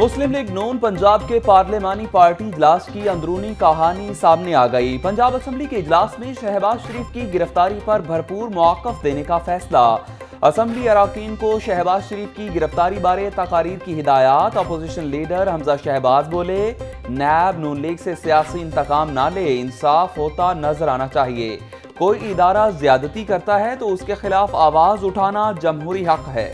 مسلم league نون پنجاب کے پارلیمانی party اجلاس کی اندرونی کہانی سامنے آ گئی۔ پنجاب اسمبلی کے اجلاس میں شہباز شریف کی گرفتاری پر بھرپور موقف دینے کا فیصلہ۔ اسمبلی اراکین کو شہباز شریف کی گرفتاری بارے تقاریر کی ہدایات۔ اپوزیشن لیڈر حمزہ شہباز بولے، نیب نون لیگ سے سیاسی انتقام نہ لے، انصاف ہوتا نظر آنا چاہیے۔ کوئی ادارہ زیادتی کرتا ہے تو اس کے خلاف آواز اٹھانا جمہوری حق ہے۔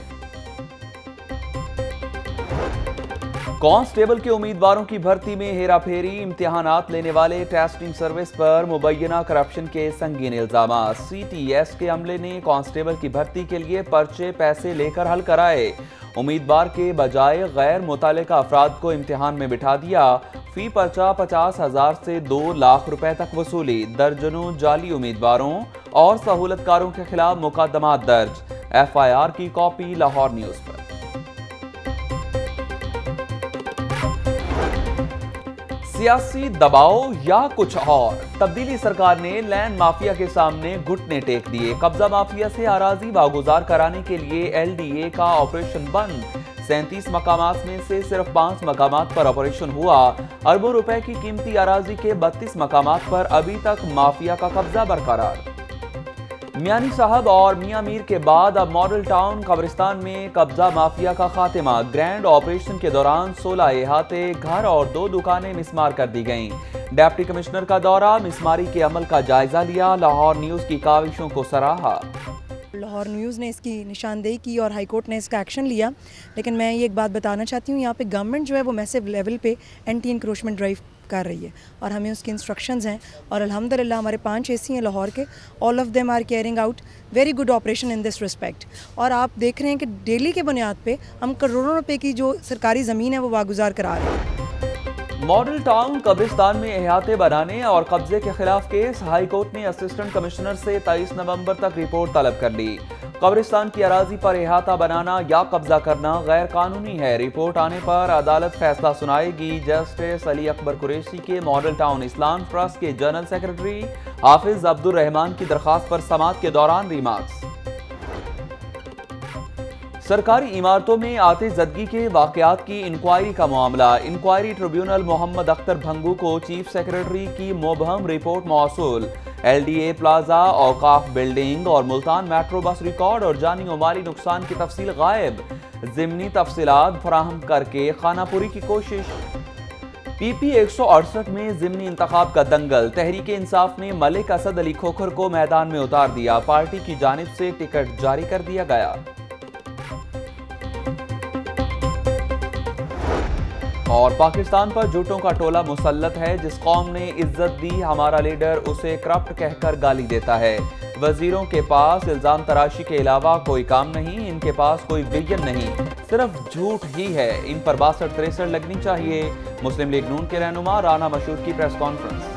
کانسٹیبل کے امیدواروں کی بھرتی میں ہیرا پھیری، امتحانات لینے والے ٹیسٹنگ سروس پر مبینہ کرپشن کے سنگین الزامات۔ سی ٹی ایس کے عملے نے کانسٹیبل کی بھرتی کے لیے پرچے پیسے لے کر حل کرائے۔ امیدوار کے بجائے غیر متعلقہ افراد کو امتحان میں بٹھا دیا۔ فی پرچہ پچاس ہزار سے دو لاکھ روپے تک وصولی۔ درجنوں جعلی امیدواروں اور سہولت کاروں کے خلاف مقدمات درج۔ ایف آئی آر کی کاپی لاہور نیوز پر۔ سیاسی دباؤ یا کچھ اور؟ تبدیلی سرکار نے لینڈ مافیا کے سامنے گھٹنے ٹیک دیے۔ قبضہ مافیا سے آراضی واگزار کرانے کے لیے ایل ڈی اے کا آپریشن بند۔ سینتیس مقامات میں سے صرف پانچ مقامات پر آپریشن ہوا۔ اربوں روپے کی قیمتی آراضی کے بتیس مقامات پر ابھی تک مافیا کا قبضہ برقرار۔ میانی صاحب اور میاں میر کے بعد اب ماڈل ٹاؤن قبرستان میں قبضہ مافیا کا خاتمہ۔ گرینڈ آپریشن کے دوران سولہ احاطے، گھر اور دو دکانیں مسمار کر دی گئیں۔ ڈیپٹی کمشنر کا دورہ، مسماری کے عمل کا جائزہ لیا، لاہور نیوز کی کاوشوں کو سراہا۔ لاہور نیوز نے اس کی نشاندہی کی اور ہائی کورٹ نے اس کا ایکشن لیا۔ لیکن میں یہ ایک بات بتانا چاہتی ہوں، یہاں پہ گورنمنٹ جو ہے وہ میسو لیول پہ اینٹی انکروچمنٹ ڈرائیو کر رہی ہے اور ہمیں اس کی انسٹرکشنز ہیں۔ اور الحمدللہ ہمارے پانچ اے سی ہیں لاہور کے all of them are carrying out very good operation in this respect اور آپ دیکھ رہے ہیں کہ ڈیلی کے بنیاد پہ ہم کروڑوں روپے کی جو سرکاری زمین ہے وہ واگزار کرا رہے ہیں۔ ماڈل ٹاؤن قبرستان میں احاطے بنانے اور قبضے کے خلاف کیس، ہائی کورٹ نے اسسٹنٹ کمشنر سے تائیس نومبر تک رپورٹ طلب کر لی۔ قبرستان کی اراضی پر احاطہ بنانا یا قبضہ کرنا غیر قانونی ہے۔ رپورٹ آنے پر عدالت فیصلہ سنائے گی۔ جسٹس علی اکبر قریشی کے ماڈل ٹاؤن اسلام ٹرسٹ کے جنرل سیکرٹری حافظ عبد الرحمان کی درخواست پر سماعت کے دوران ریمارکس۔ سرکاری عمارتوں میں آتے زدگی کے واقعات کی انکوائری کا معاملہ۔ انکوائری ٹریبیونل محمد اختر بھنگو کو چیف سیکرٹری کی مبہم رپورٹ موصول۔ L D A, plaza Auqaf building اور ملتان میٹرو بس ریکارڈ اور جانی و مالی نقصان کی تفصیل غائب۔ ضمنی تفصیلات فراہم کر کے خانہ پوری کی کوشش۔ پی پی ایک سو اڑسٹھ میں ضمنی انتخاب کا دنگل۔ تحریک انصاف نے ملک اسد علی کھوکھر کو میدان میں اتار دیا۔ پارٹی کی جانب سے ٹکٹ جاری کر دیا گیا۔ اور پاکستان پر جھوٹوں کا ٹولہ مسلط ہے، جس قوم نے عزت دی، ہمارا لیڈر اسے کرپٹ کہہ کر گالی دیتا ہے۔ وزیروں کے پاس الزام تراشی کے علاوہ کوئی کام نہیں، ان کے پاس کوئی ویژن نہیں۔ صرف جھوٹ ہی ہے۔ ان پر باسٹھ تریسٹھ لگنی چاہیے۔ مسلم لیگ نون کے رہنما رانا مشہور کی پریس کانفرنس۔